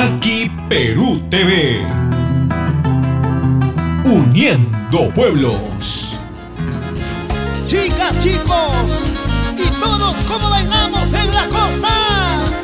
Aquí Perú TV. Uniendo pueblos. Chicas, chicos, y todos como bailamos en la costa.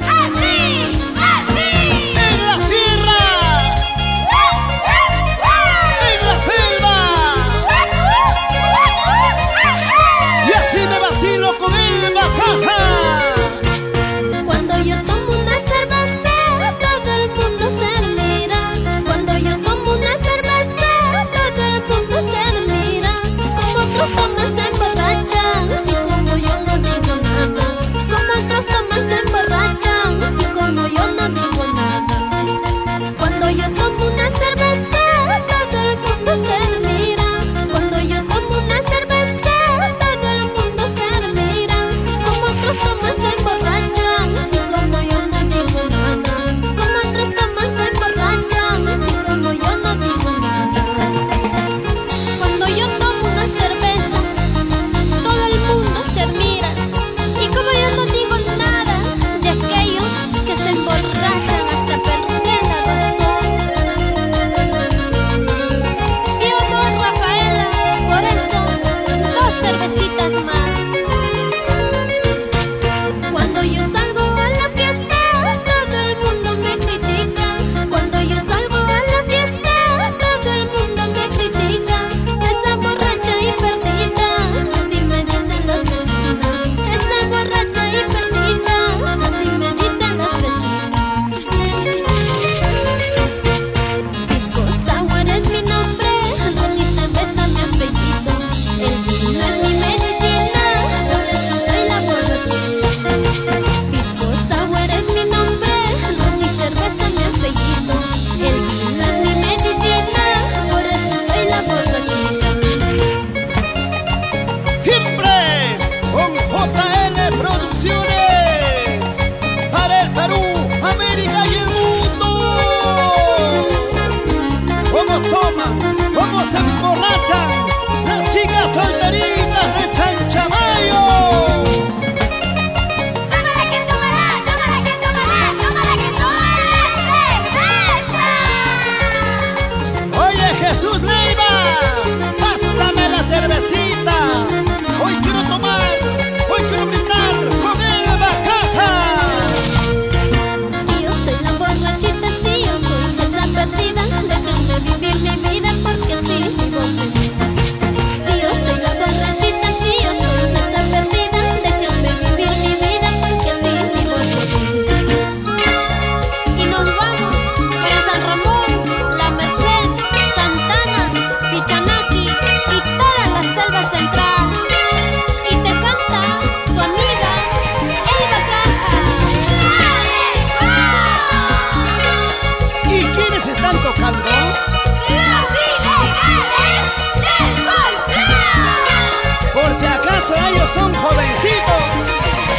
son jovencitos,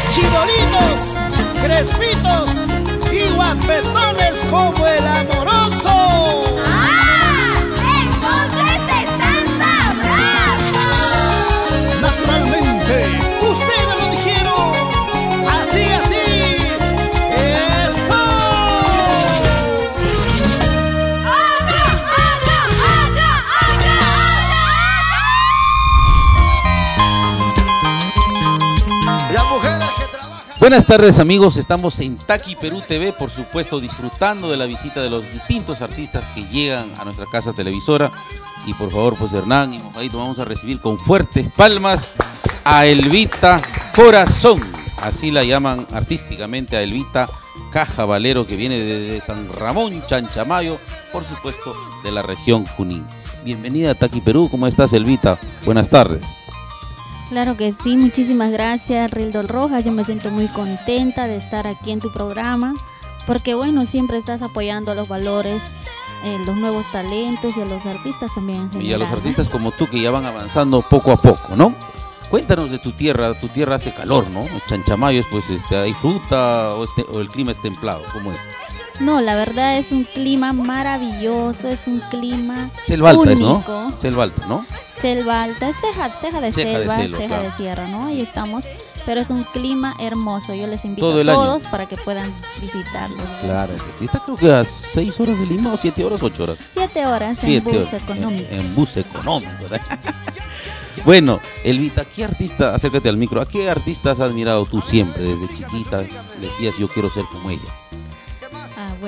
chibolitos, crespitos y guapetones como el Buenas tardes amigos, estamos en Taqui Perú TV, por supuesto disfrutando de la visita de los distintos artistas que llegan a nuestra casa televisora. Y por favor, pues Hernán y Mojadito, vamos a recibir con fuertes palmas a Elvita Corazón. Así la llaman artísticamente a Elvita Caja Valero, que viene desde San Ramón Chanchamayo, por supuesto de la región Junín. Bienvenida a Taqui Perú, ¿cómo estás Elvita? Buenas tardes. Claro que sí, muchísimas gracias Rildo Rojas, yo me siento muy contenta de estar aquí en tu programa, porque bueno, siempre estás apoyando a los valores, eh, los nuevos talentos y a los artistas también. Y a los artistas como tú que ya van avanzando poco a poco, ¿no? Cuéntanos de tu tierra, tu tierra hace calor, ¿no? Chanchamayos, pues este, hay fruta o, este, o el clima es templado, ¿cómo es? No, la verdad es un clima maravilloso, es un clima selva alta, único. Es, ¿no? Selva alta, ¿no? Selva alta, ceja, ceja de selva, ceja de sierra, ¿no? Ahí estamos, pero es un clima hermoso. Yo les invito a todos para que puedan visitarlo. Claro, sí. Está creo que a 6 horas de Lima o 7 horas, 8 horas. 7 horas siete en bus horas. económico. En, bus económico, ¿verdad? bueno, Elvita, ¿qué artista, acércate al micro, a qué artistas has admirado tú siempre desde chiquita? Decías, yo quiero ser como ella.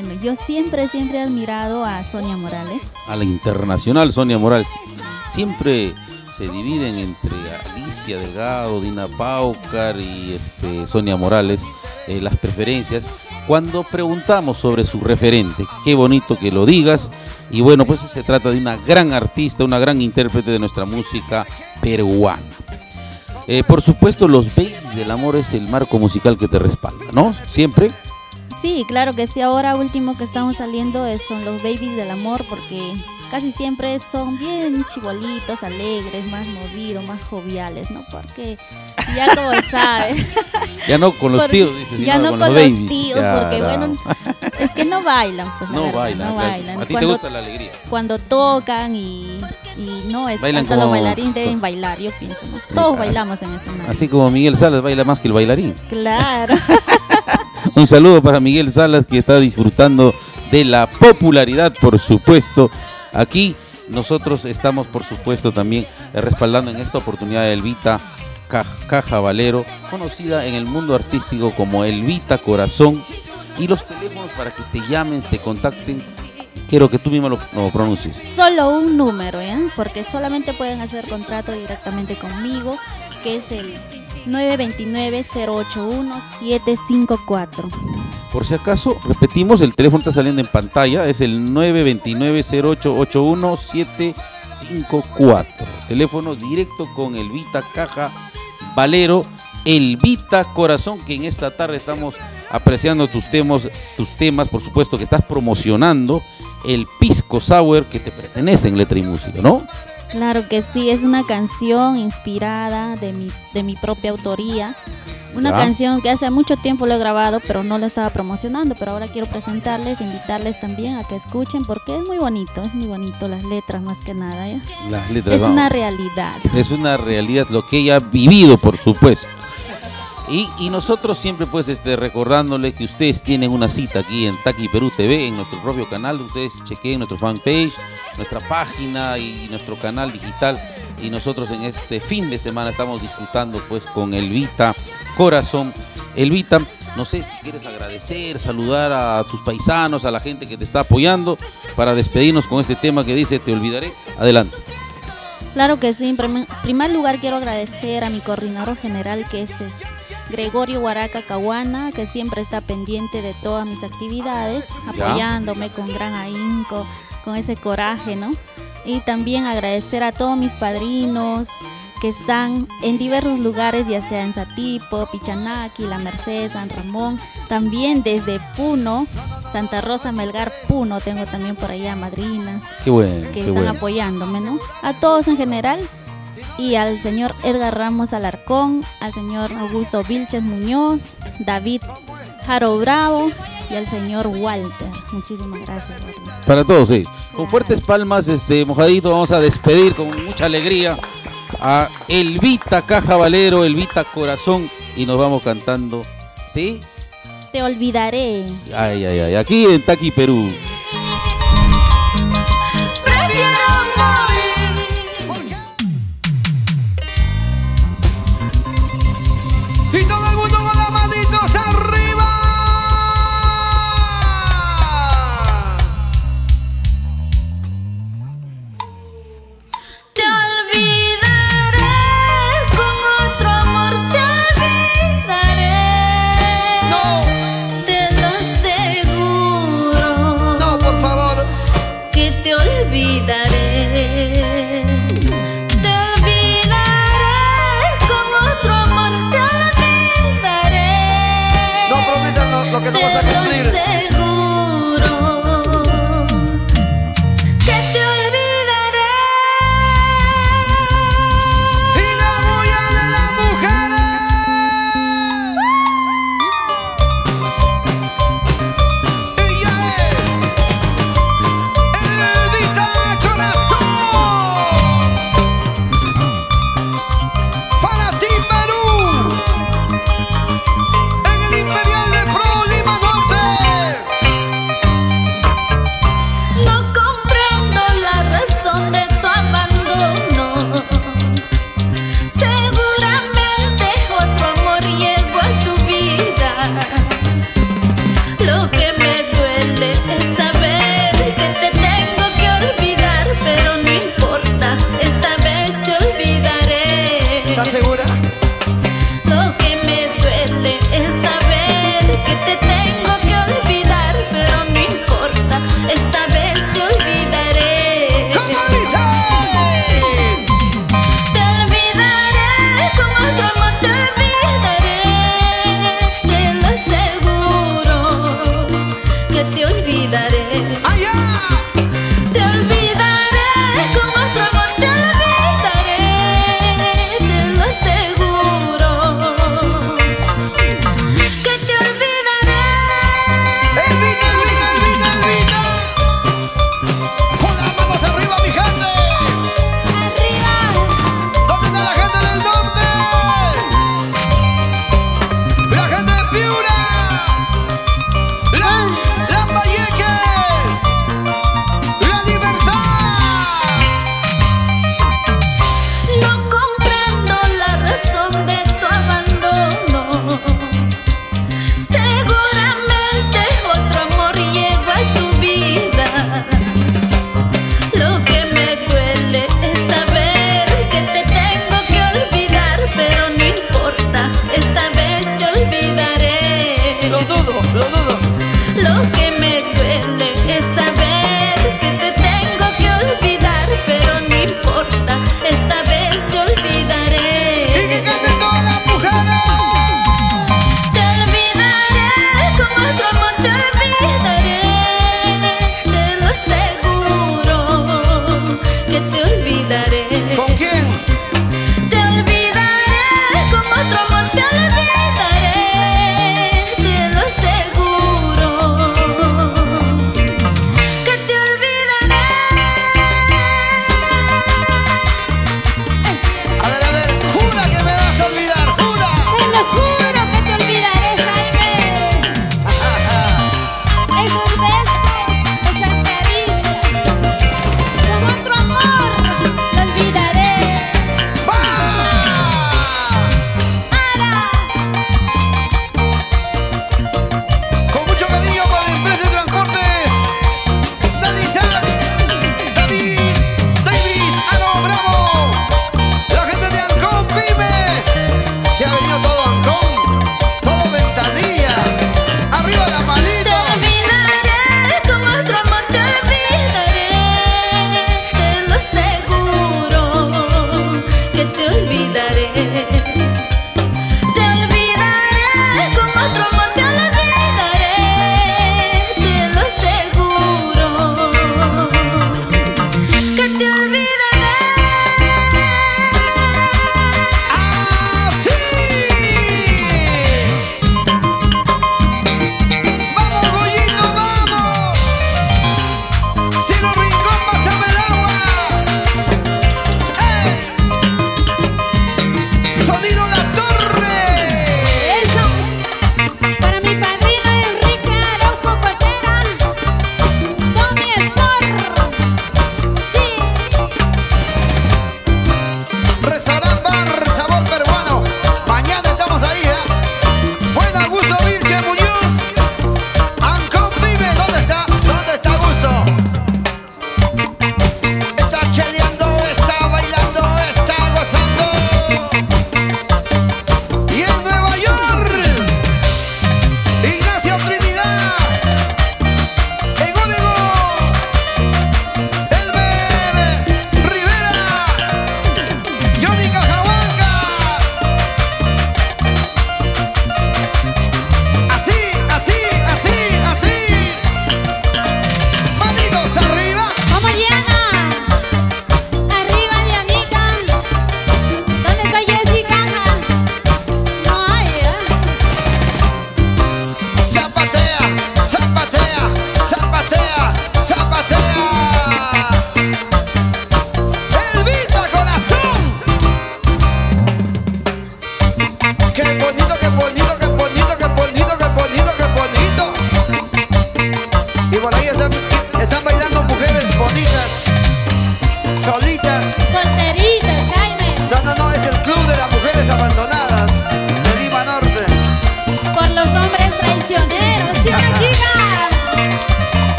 Bueno, yo siempre, siempre he admirado a Sonia Morales. A la internacional Sonia Morales. Siempre se dividen entre Alicia Delgado, Dina Paucar y este, Sonia Morales eh, las preferencias. Cuando preguntamos sobre su referente, qué bonito que lo digas. Y bueno, pues se trata de una gran artista, una gran intérprete de nuestra música peruana. Eh, por supuesto, Los Babies del Amor es el marco musical que te respalda, ¿no? Siempre. Sí, claro que sí. Ahora último que estamos saliendo es- son los Babies del Amor porque casi siempre son bien chibolitos, alegres, más movidos, más joviales, ¿no? Porque ya como sabes, Ya no con los Porque- tíos, dices, ya no con, los babies. tíos, porque bueno, es que no bailan, pues no verdad, bailan. no claro. bailan. A ti te Cuando, gusta la alegría. cuando tocan y, y no es Bailan hasta los como- bailarines deben bailar, yo pienso, ¿no? Todos así- bailamos en ese escenario. Así como Miguel Salas baila más que el bailarín. Claro. Un saludo para Miguel Salas que está disfrutando de la popularidad, por supuesto. Aquí nosotros estamos, por supuesto, también respaldando en esta oportunidad a Elvita Ca- Caja Valero, conocida en el mundo artístico como Elvita Corazón. Y los teléfonos para que te llamen, te contacten. Quiero que tú misma lo, lo pronuncies. Solo un número, ¿eh? Porque solamente pueden hacer contrato directamente conmigo, que es el 929-081-754. Por si acaso, repetimos, el teléfono está saliendo en pantalla, es el 929-0881-754. Teléfono directo con el Vita Caja Valero, el Vita Corazón, que en esta tarde estamos apreciando tus temas, tus temas, por supuesto que estás promocionando el Pisco Sour que te pertenece en letra y música, ¿no? Claro que sí, es una canción inspirada de mi, de mi propia autoría. Una Ya. canción que hace mucho tiempo lo he grabado, pero no lo estaba promocionando. Pero ahora quiero presentarles, invitarles también a que escuchen, porque es muy bonito, es muy bonito las letras más que nada. ¿ya? Las letras, Es vamos. una realidad. es una realidad lo que ella ha vivido, por supuesto. Y, nosotros siempre pues este, recordándole que ustedes tienen una cita aquí en Taqui Perú TV, en nuestro propio canal, ustedes chequeen nuestro fanpage, nuestra página y nuestro canal digital. Y nosotros en este fin de semana estamos disfrutando pues con Elvita Corazón. Elvita, no sé si quieres agradecer, saludar a tus paisanos, a la gente que te está apoyando, para despedirnos con este tema que dice Te olvidaré. Adelante. Claro que sí. En prim- primer lugar quiero agradecer a mi coordinador general que es es Gregorio Huaraca Caguana, que siempre está pendiente de todas mis actividades, apoyándome con gran ahínco, con ese coraje, ¿no? Y también agradecer a todos mis padrinos que están en diversos lugares, ya sea en Satipo, Pichanaki, La Merced, San Ramón, también desde Puno, Santa Rosa, Melgar, Puno, tengo también por allá madrinas Qué bueno, que qué están bueno. apoyándome, ¿no? A todos en general y al señor Edgar Ramos Alarcón, al señor Augusto Vilches Muñoz, David Jaro Bravo y al señor Walter. Muchísimas gracias. Walter. Para todos, sí. Con fuertes palmas, este mojadito, vamos a despedir con mucha alegría a Elvita Caja Valero, Elvita Corazón, y nos vamos cantando Te. Te olvidaré. Ay, ay, ay, aquí en Taqui Perú. Blood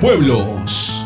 pueblos.